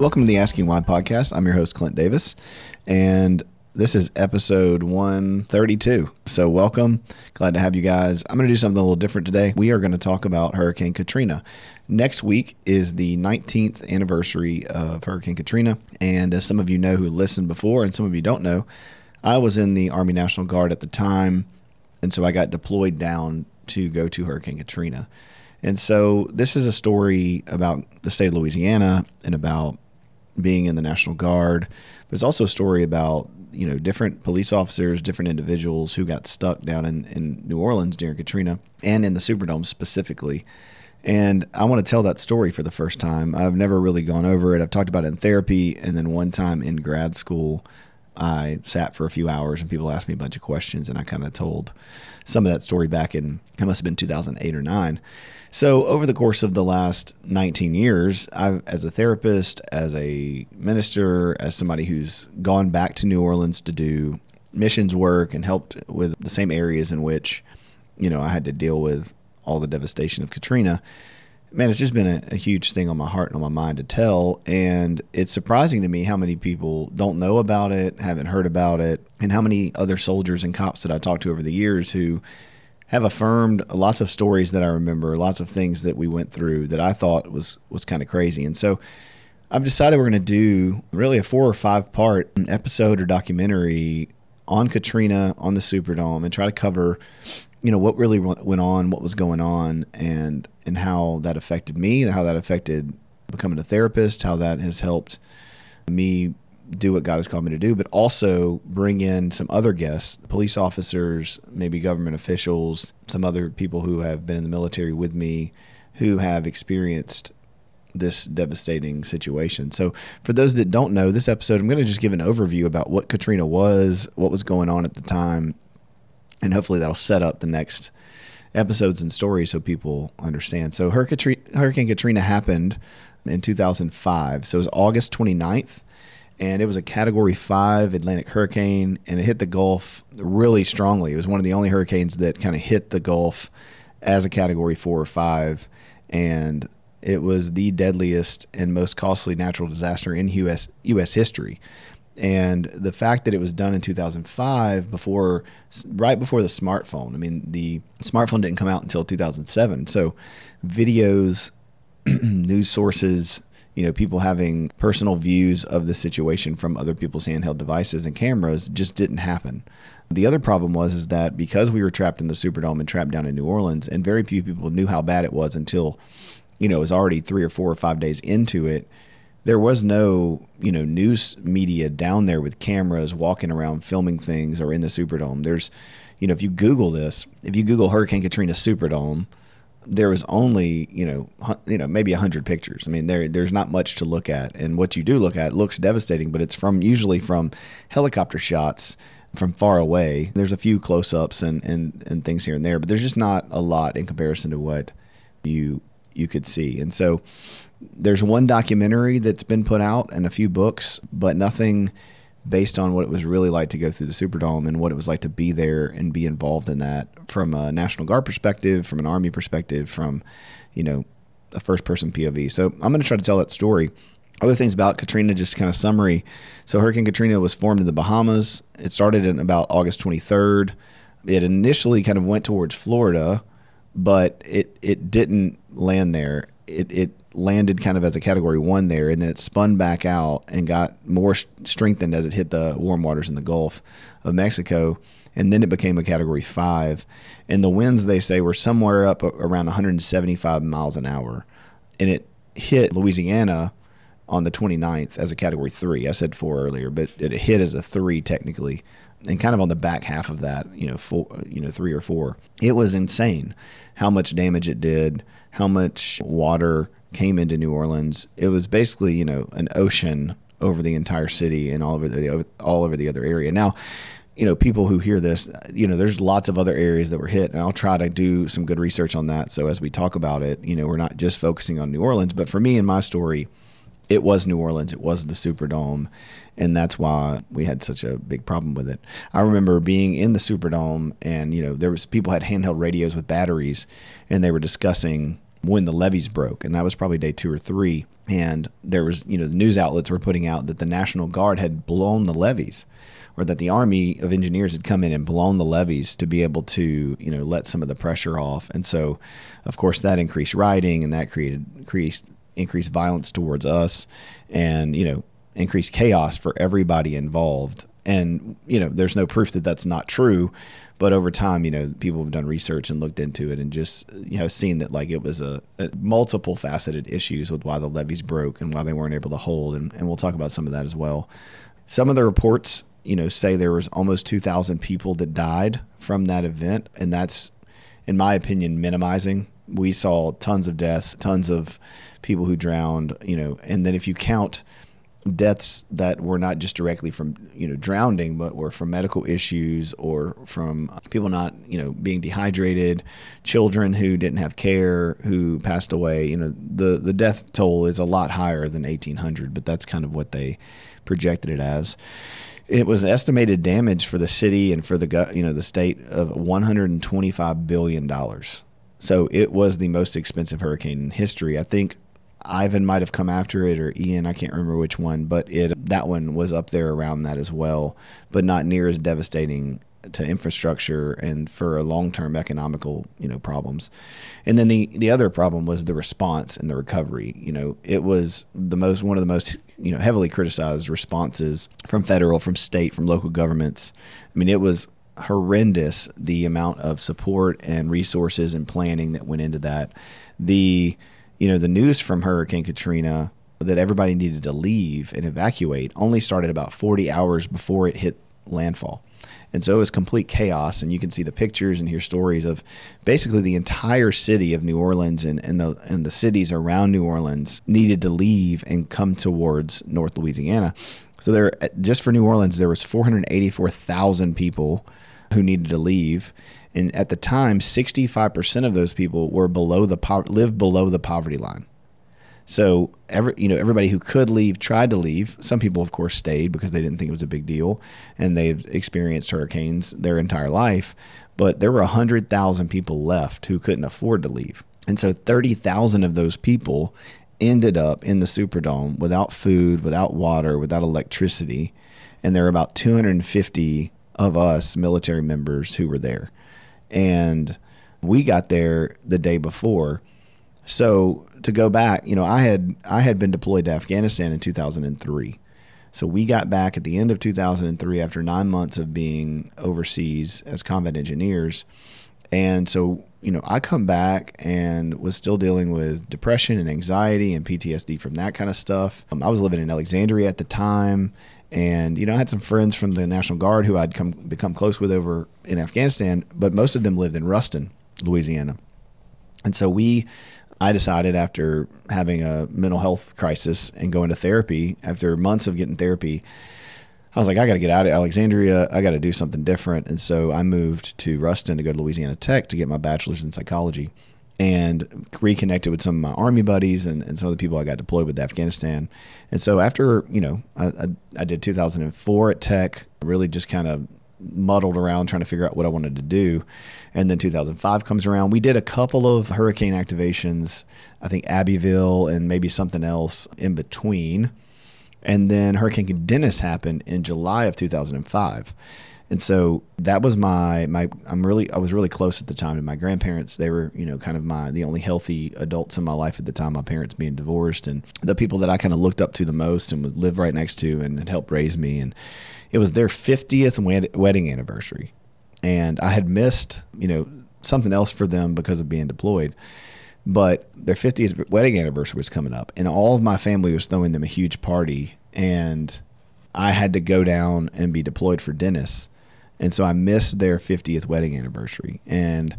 Welcome to the Asking Why podcast. I'm your host, Clint Davis, and this is episode 132. So, welcome. Glad to have you guys. I'm going to do something a little different today. We are going to talk about Hurricane Katrina. Next week is the 19th anniversary of Hurricane Katrina. And as some of you know who listened before, and some of you don't know, I was in the Army National Guard at the time. And so I got deployed down to go to Hurricane Katrina. And so this is a story about the state of Louisiana and about being in the National Guard. But it's also a story about you know different police officers, different individuals who got stuck down in, in New Orleans during Katrina and in the Superdome specifically. And I want to tell that story for the first time. I've never really gone over it. I've talked about it in therapy, and then one time in grad school, I sat for a few hours and people asked me a bunch of questions, and I kind of told some of that story back in it must have been 2008 or nine. So over the course of the last 19 years, I've, as a therapist, as a minister, as somebody who's gone back to New Orleans to do missions work and helped with the same areas in which, you know, I had to deal with all the devastation of Katrina. Man, it's just been a, a huge thing on my heart and on my mind to tell. And it's surprising to me how many people don't know about it, haven't heard about it, and how many other soldiers and cops that I talked to over the years who have affirmed lots of stories that I remember, lots of things that we went through that I thought was was kind of crazy. And so I've decided we're going to do really a four or five part episode or documentary on Katrina on the Superdome and try to cover you know what really went on, what was going on and and how that affected me, how that affected becoming a therapist, how that has helped me do what God has called me to do, but also bring in some other guests, police officers, maybe government officials, some other people who have been in the military with me who have experienced this devastating situation. So, for those that don't know, this episode, I'm going to just give an overview about what Katrina was, what was going on at the time, and hopefully that'll set up the next episodes and stories so people understand. So, Hurricane Katrina happened in 2005. So, it was August 29th and it was a Category Five Atlantic hurricane, and it hit the Gulf really strongly. It was one of the only hurricanes that kind of hit the Gulf as a Category Four or Five, and it was the deadliest and most costly natural disaster in U.S. U.S. history. And the fact that it was done in 2005, before right before the smartphone. I mean, the smartphone didn't come out until 2007. So, videos, news sources, you know, people having personal views of the situation from other people's handheld devices and cameras just didn't happen. The other problem was is that because we were trapped in the Superdome and trapped down in New Orleans, and very few people knew how bad it was until, you know, it was already three or four or five days into it. There was no, you know, news media down there with cameras walking around filming things or in the Superdome. There's, you know, if you Google this, if you Google Hurricane Katrina Superdome, there was only you know you know maybe hundred pictures. I mean there there's not much to look at, and what you do look at looks devastating, but it's from usually from helicopter shots from far away. There's a few close-ups and, and and things here and there, but there's just not a lot in comparison to what you you could see. And so there's one documentary that's been put out and a few books, but nothing based on what it was really like to go through the Superdome and what it was like to be there and be involved in that from a National Guard perspective, from an Army perspective, from, you know, a first person POV. So I'm going to try to tell that story. Other things about Katrina, just kind of summary. So Hurricane Katrina was formed in the Bahamas. It started in about August 23rd. It initially kind of went towards Florida, but it it didn't land there. It it landed kind of as a category one there, and then it spun back out and got more strengthened as it hit the warm waters in the Gulf of Mexico, and then it became a category five. And the winds they say were somewhere up around 175 miles an hour, and it hit Louisiana on the 29th as a category three. I said four earlier, but it hit as a three technically, and kind of on the back half of that, you know, four, you know, three or four. It was insane how much damage it did, how much water came into New Orleans, it was basically you know an ocean over the entire city and all over the all over the other area. Now, you know, people who hear this, you know, there's lots of other areas that were hit, and I'll try to do some good research on that. So as we talk about it, you know, we're not just focusing on New Orleans, but for me and my story, it was New Orleans, it was the Superdome, and that's why we had such a big problem with it. I remember being in the Superdome, and you know, there was people had handheld radios with batteries, and they were discussing when the levees broke, and that was probably day two or three. And there was, you know, the news outlets were putting out that the National Guard had blown the levees, or that the Army of Engineers had come in and blown the levees to be able to, you know, let some of the pressure off. And so, of course, that increased rioting, and that created increased increased violence towards us, and you know, increased chaos for everybody involved. And you know, there's no proof that that's not true, but over time, you know, people have done research and looked into it and just you know seen that like it was a, a multiple faceted issues with why the levees broke and why they weren't able to hold, and, and we'll talk about some of that as well. Some of the reports, you know, say there was almost 2,000 people that died from that event, and that's, in my opinion, minimizing. We saw tons of deaths, tons of people who drowned, you know, and then if you count deaths that were not just directly from you know drowning but were from medical issues or from uh, people not you know being dehydrated children who didn't have care who passed away. You know the the death toll is a lot higher than 1800 but that's kind of what they projected it as. It was estimated damage for the city and for the you know the state of 125 billion dollars. So it was the most expensive hurricane in history. I think Ivan might have come after it or Ian, I can't remember which one, but it that one was up there around that as well, but not near as devastating to infrastructure and for long-term economical, you know, problems. And then the the other problem was the response and the recovery. You know, it was the most one of the most, you know, heavily criticized responses from federal, from state, from local governments. I mean, it was horrendous the amount of support and resources and planning that went into that. The you know, the news from Hurricane Katrina that everybody needed to leave and evacuate only started about 40 hours before it hit landfall. And so it was complete chaos. And you can see the pictures and hear stories of basically the entire city of New Orleans and, and, the, and the cities around New Orleans needed to leave and come towards North Louisiana. So there, just for New Orleans, there was 484,000 people who needed to leave and at the time 65% of those people were below the po- lived below the poverty line. So every you know everybody who could leave tried to leave. Some people of course stayed because they didn't think it was a big deal and they've experienced hurricanes their entire life. But there were 100,000 people left who couldn't afford to leave. And so 30,000 of those people ended up in the Superdome without food, without water, without electricity. And there were about 250 of us military members who were there and we got there the day before. So to go back, you know, I had I had been deployed to Afghanistan in 2003. So we got back at the end of 2003 after 9 months of being overseas as combat engineers. And so, you know, I come back and was still dealing with depression and anxiety and PTSD from that kind of stuff. Um, I was living in Alexandria at the time and you know, I had some friends from the National Guard who I'd come become close with over in Afghanistan, but most of them lived in Ruston, Louisiana. And so we I decided after having a mental health crisis and going to therapy, after months of getting therapy, I was like, I got to get out of Alexandria. I got to do something different. And so I moved to Ruston to go to Louisiana Tech to get my bachelor's in psychology and reconnected with some of my army buddies and, and some of the people I got deployed with Afghanistan. And so after, you know, I, I, I did 2004 at Tech, really just kind of muddled around trying to figure out what I wanted to do. And then 2005 comes around. We did a couple of hurricane activations, I think Abbeville and maybe something else in between. And then Hurricane Dennis happened in July of 2005. And so that was my my I'm really I was really close at the time to my grandparents. They were, you know, kind of my the only healthy adults in my life at the time, my parents being divorced and the people that I kind of looked up to the most and would live right next to and helped raise me and it was their 50th wedding anniversary. And I had missed, you know, something else for them because of being deployed. But their 50th wedding anniversary was coming up and all of my family was throwing them a huge party and I had to go down and be deployed for Dennis and so I missed their 50th wedding anniversary. And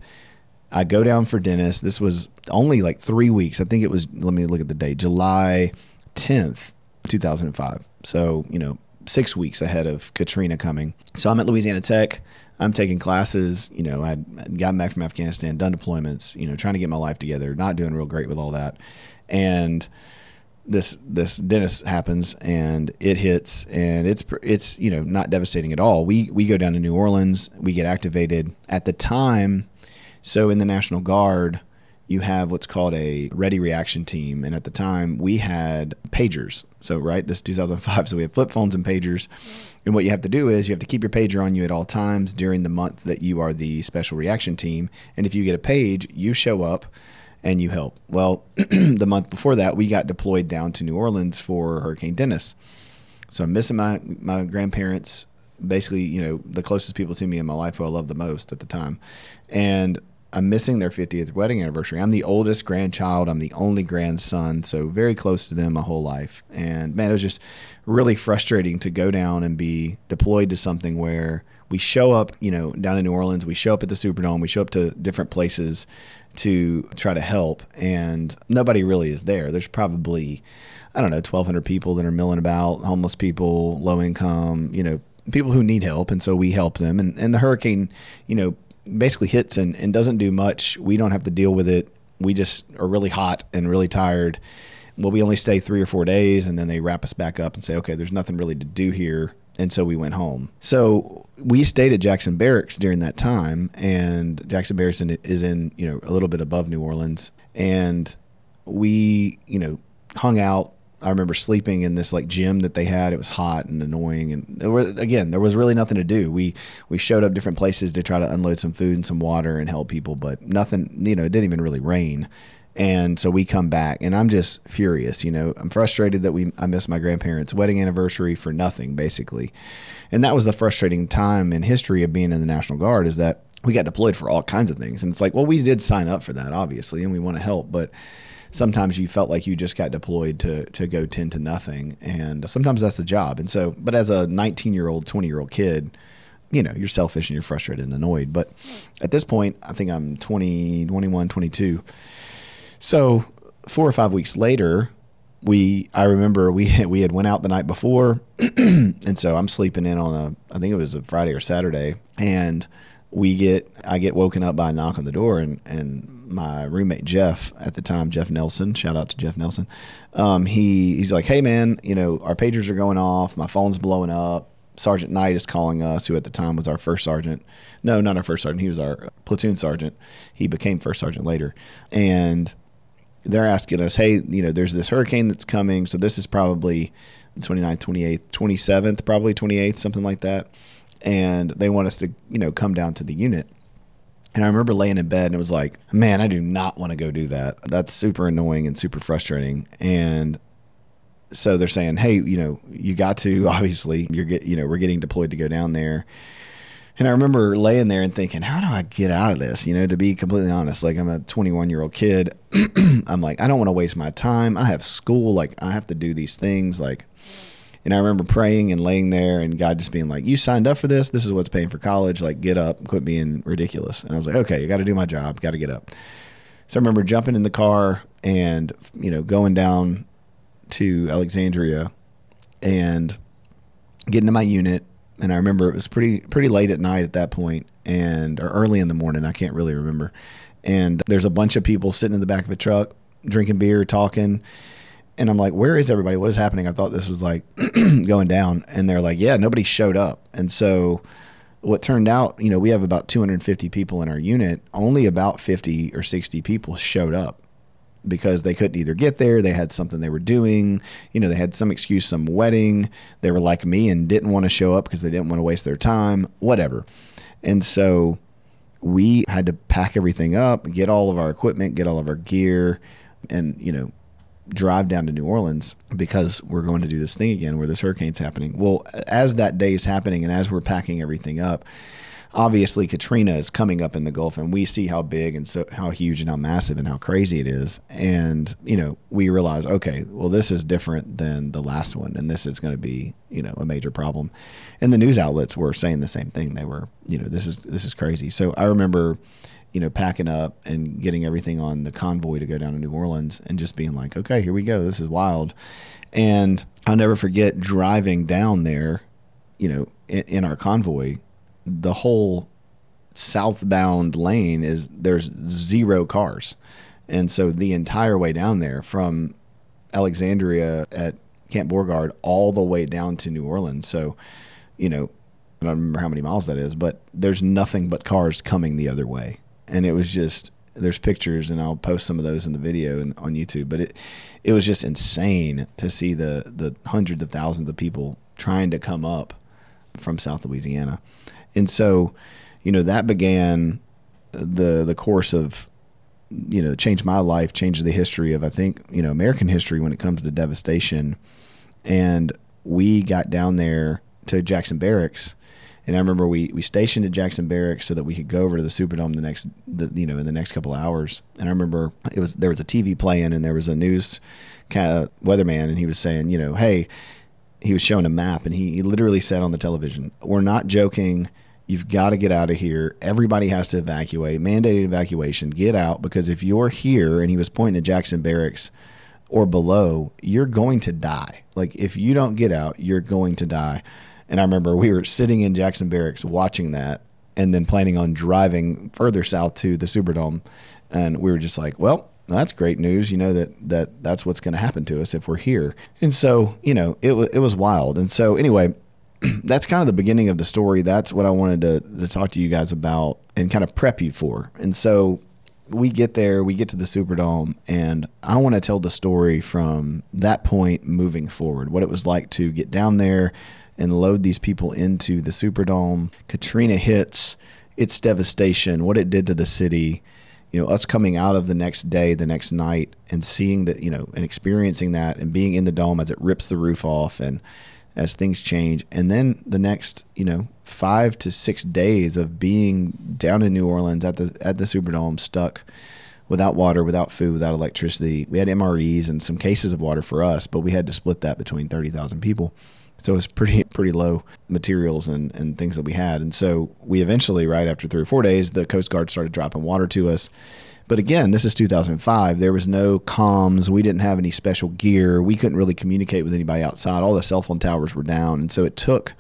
I go down for Dennis. This was only like three weeks. I think it was, let me look at the date, July 10th, 2005. So, you know, six weeks ahead of Katrina coming. So I'm at Louisiana Tech. I'm taking classes. You know, I'd gotten back from Afghanistan, done deployments, you know, trying to get my life together, not doing real great with all that. And, this this Dennis happens and it hits and it's it's you know not devastating at all. We we go down to New Orleans, we get activated at the time. So in the National Guard, you have what's called a ready reaction team. And at the time, we had pagers. So, right, this 2005. So we have flip phones and pagers. And what you have to do is you have to keep your pager on you at all times during the month that you are the special reaction team. And if you get a page, you show up and you help. Well, the month before that, we got deployed down to New Orleans for Hurricane Dennis. So I'm missing my, my grandparents, basically, you know, the closest people to me in my life who I love the most at the time. And I'm missing their 50th wedding anniversary. I'm the oldest grandchild. I'm the only grandson, so very close to them my whole life. And man, it was just really frustrating to go down and be deployed to something where we show up, you know, down in New Orleans, we show up at the Superdome, we show up to different places to try to help, and nobody really is there. There's probably, I don't know, 1,200 people that are milling about, homeless people, low income, you know, people who need help, and so we help them. And, and the hurricane, you know, basically hits and, and doesn't do much. We don't have to deal with it. We just are really hot and really tired. Well, we only stay three or four days, and then they wrap us back up and say, okay, there's nothing really to do here and so we went home. So we stayed at Jackson Barracks during that time, and Jackson Barracks is in you know a little bit above New Orleans, and we you know hung out. I remember sleeping in this like gym that they had. It was hot and annoying, and was again there was really nothing to do. We we showed up different places to try to unload some food and some water and help people, but nothing. You know, it didn't even really rain. And so we come back, and I'm just furious. You know, I'm frustrated that we I missed my grandparents' wedding anniversary for nothing, basically. And that was the frustrating time in history of being in the National Guard is that we got deployed for all kinds of things, and it's like, well, we did sign up for that, obviously, and we want to help, but sometimes you felt like you just got deployed to to go ten to nothing, and sometimes that's the job. And so, but as a 19 year old, 20 year old kid, you know, you're selfish and you're frustrated and annoyed. But at this point, I think I'm 20, 21, 22 so four or five weeks later, we I remember we we had went out the night before, and so I'm sleeping in on a I think it was a Friday or Saturday, and we get I get woken up by a knock on the door, and and my roommate Jeff at the time, Jeff Nelson, shout out to Jeff Nelson, um, he he's like, hey man, you know our pagers are going off, my phone's blowing up. Sergeant Knight is calling us, who at the time was our first sergeant. No, not our first sergeant. He was our platoon sergeant. He became first sergeant later, and they're asking us, hey, you know, there's this hurricane that's coming. So this is probably 29th, 28th, 27th, probably 28th, something like that. And they want us to, you know, come down to the unit. And I remember laying in bed and it was like, man, I do not want to go do that. That's super annoying and super frustrating. And so they're saying, hey, you know, you got to obviously you're get, you know, we're getting deployed to go down there. And I remember laying there and thinking, how do I get out of this? You know, to be completely honest, like I'm a 21 year old kid. I'm like, I don't want to waste my time. I have school. Like, I have to do these things. Like, and I remember praying and laying there and God just being like, you signed up for this. This is what's paying for college. Like, get up, quit being ridiculous. And I was like, okay, you got to do my job. Got to get up. So I remember jumping in the car and, you know, going down to Alexandria and getting to my unit and I remember it was pretty pretty late at night at that point, and or early in the morning. I can't really remember. And there's a bunch of people sitting in the back of a truck, drinking beer, talking. And I'm like, where is everybody? What is happening? I thought this was like going down. And they're like, yeah, nobody showed up. And so what turned out, you know, we have about 250 people in our unit. Only about 50 or 60 people showed up because they couldn't either get there, they had something they were doing, you know, they had some excuse, some wedding, they were like me and didn't want to show up because they didn't want to waste their time, whatever. And so we had to pack everything up, get all of our equipment, get all of our gear, and, you know, drive down to New Orleans because we're going to do this thing again where this hurricane's happening. Well, as that day is happening and as we're packing everything up, obviously Katrina is coming up in the Gulf, and we see how big and so how huge and how massive and how crazy it is. And you know, we realize, okay, well, this is different than the last one, and this is going to be you know a major problem. And the news outlets were saying the same thing. They were, you know, this is this is crazy. So I remember. You know, packing up and getting everything on the convoy to go down to New Orleans and just being like, okay, here we go. This is wild. And I'll never forget driving down there, you know, in, in our convoy the whole southbound lane is there's zero cars. And so the entire way down there from Alexandria at Camp Beauregard all the way down to New Orleans. So, you know, I don't remember how many miles that is, but there's nothing but cars coming the other way. And it was just there's pictures, and I'll post some of those in the video and on YouTube. But it it was just insane to see the the hundreds of thousands of people trying to come up from South Louisiana, and so you know that began the the course of you know changed my life, changed the history of I think you know American history when it comes to devastation, and we got down there to Jackson Barracks and I remember we, we stationed at Jackson Barracks so that we could go over to the Superdome the next, the, you know, in the next couple hours. And I remember it was there was a TV playing and there was a news kind of weatherman and he was saying, you know, hey, he was showing a map and he, he literally said on the television, "We're not joking. You've got to get out of here. Everybody has to evacuate. Mandated evacuation. Get out because if you're here," and he was pointing to Jackson Barracks or below, you're going to die. Like if you don't get out, you're going to die. And I remember we were sitting in Jackson Barracks watching that and then planning on driving further south to the Superdome. And we were just like, well, that's great news. You know that that that's what's going to happen to us if we're here. And so, you know, it was it was wild. And so, anyway, that's kind of the beginning of the story. That's what I wanted to to talk to you guys about and kind of prep you for. And so, we get there, we get to the Superdome, and I want to tell the story from that point moving forward. What it was like to get down there, and load these people into the Superdome. Katrina hits, its devastation, what it did to the city. You know, us coming out of the next day, the next night, and seeing that, you know, and experiencing that, and being in the dome as it rips the roof off, and as things change, and then the next, you know, five to six days of being down in New Orleans at the at the Superdome, stuck without water, without food, without electricity. We had MREs and some cases of water for us, but we had to split that between thirty thousand people. So it was pretty pretty low materials and, and things that we had. And so we eventually, right after three or four days, the Coast Guard started dropping water to us. But again, this is 2005. There was no comms. We didn't have any special gear. We couldn't really communicate with anybody outside. All the cell phone towers were down. And so it took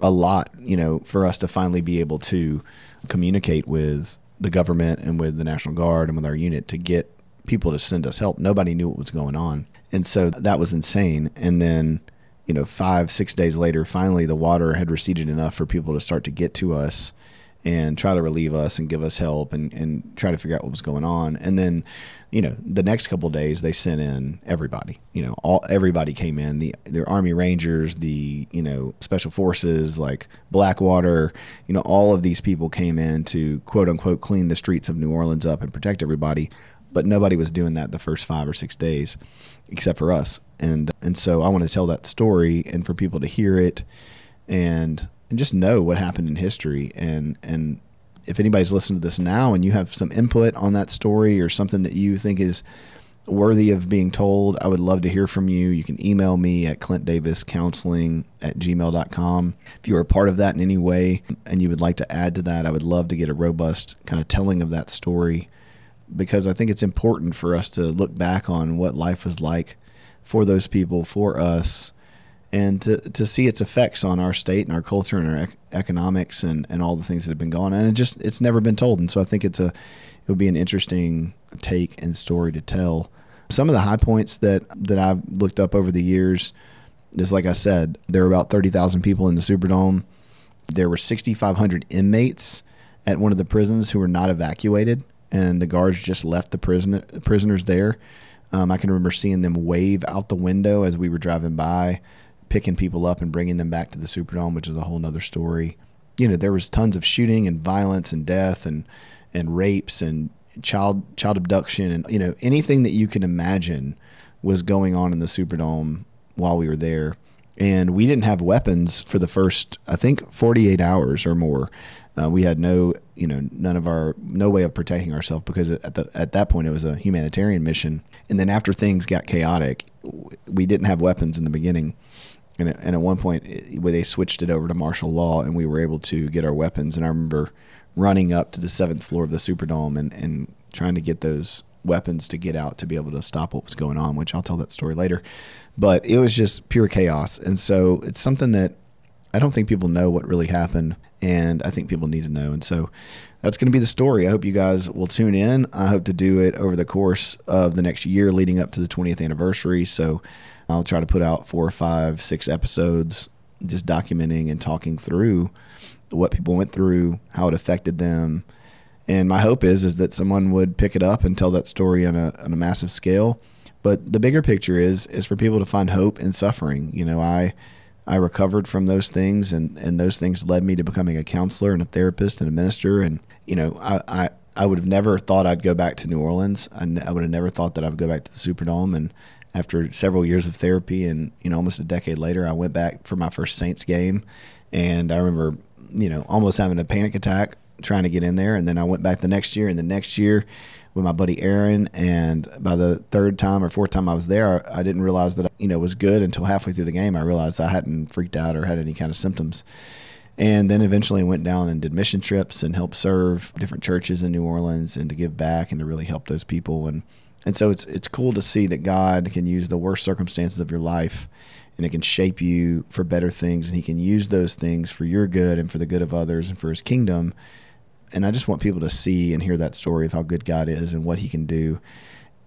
a lot, you know, for us to finally be able to communicate with the government and with the National Guard and with our unit to get people to send us help. Nobody knew what was going on. And so that was insane. And then you know, five, six days later, finally the water had receded enough for people to start to get to us and try to relieve us and give us help and, and try to figure out what was going on. And then, you know, the next couple days they sent in everybody. You know, all everybody came in. The the Army Rangers, the you know Special Forces, like Blackwater. You know, all of these people came in to quote unquote clean the streets of New Orleans up and protect everybody. But nobody was doing that the first five or six days except for us. And and so I want to tell that story and for people to hear it and and just know what happened in history and and if anybody's listening to this now and you have some input on that story or something that you think is worthy of being told, I would love to hear from you. You can email me at clintdaviscounseling at gmail.com. If you are a part of that in any way and you would like to add to that, I would love to get a robust kind of telling of that story because I think it's important for us to look back on what life was like for those people, for us, and to, to see its effects on our state and our culture and our ec- economics and, and all the things that have been going on. And it just it's never been told, and so I think it's a it would be an interesting take and story to tell. Some of the high points that that I've looked up over the years is like I said, there were about thirty thousand people in the Superdome. There were sixty five hundred inmates at one of the prisons who were not evacuated and the guards just left the prisoner, prisoners there. Um, I can remember seeing them wave out the window as we were driving by, picking people up and bringing them back to the Superdome, which is a whole nother story. You know, there was tons of shooting and violence and death and and rapes and child child abduction and you know anything that you can imagine was going on in the Superdome while we were there. And we didn't have weapons for the first, I think, 48 hours or more. Uh, we had no, you know, none of our no way of protecting ourselves because at the at that point it was a humanitarian mission. And then after things got chaotic, we didn't have weapons in the beginning. And, and at one point, where they switched it over to martial law, and we were able to get our weapons. And I remember running up to the seventh floor of the Superdome and, and trying to get those weapons to get out to be able to stop what was going on, which I'll tell that story later. But it was just pure chaos. And so it's something that I don't think people know what really happened and I think people need to know. And so that's going to be the story. I hope you guys will tune in. I hope to do it over the course of the next year leading up to the 20th anniversary. So I'll try to put out four or five, six episodes just documenting and talking through what people went through, how it affected them, And my hope is is that someone would pick it up and tell that story on a on a massive scale. But the bigger picture is is for people to find hope in suffering. You know, I I recovered from those things, and, and those things led me to becoming a counselor and a therapist and a minister. And you know, I, I, I would have never thought I'd go back to New Orleans. I, I would have never thought that I would go back to the Superdome. And after several years of therapy, and you know, almost a decade later, I went back for my first Saints game, and I remember, you know, almost having a panic attack trying to get in there. And then I went back the next year, and the next year with my buddy Aaron. And by the third time or fourth time I was there, I didn't realize that you know was good until halfway through the game. I realized I hadn't freaked out or had any kind of symptoms. And then eventually went down and did mission trips and helped serve different churches in New Orleans and to give back and to really help those people. And and so it's it's cool to see that God can use the worst circumstances of your life and it can shape you for better things and he can use those things for your good and for the good of others and for his kingdom and I just want people to see and hear that story of how good God is and what He can do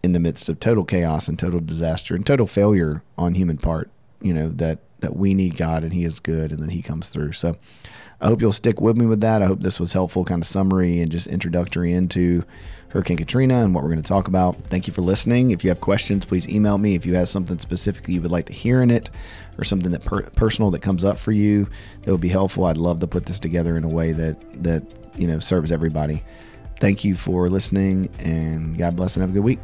in the midst of total chaos and total disaster and total failure on human part. You know that that we need God and He is good and then He comes through. So I hope you'll stick with me with that. I hope this was helpful, kind of summary and just introductory into Hurricane Katrina and what we're going to talk about. Thank you for listening. If you have questions, please email me. If you have something specifically you would like to hear in it or something that per- personal that comes up for you that would be helpful, I'd love to put this together in a way that that you know serves everybody. Thank you for listening, and God bless and have a good week.